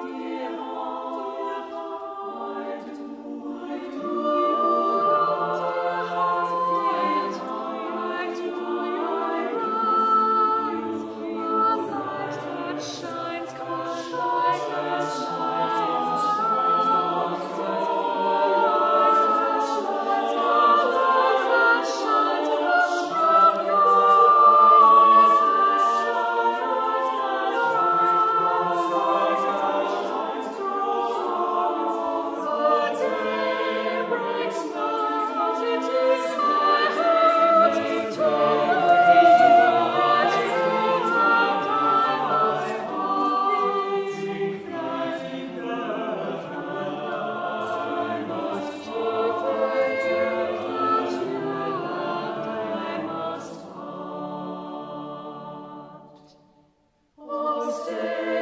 O stay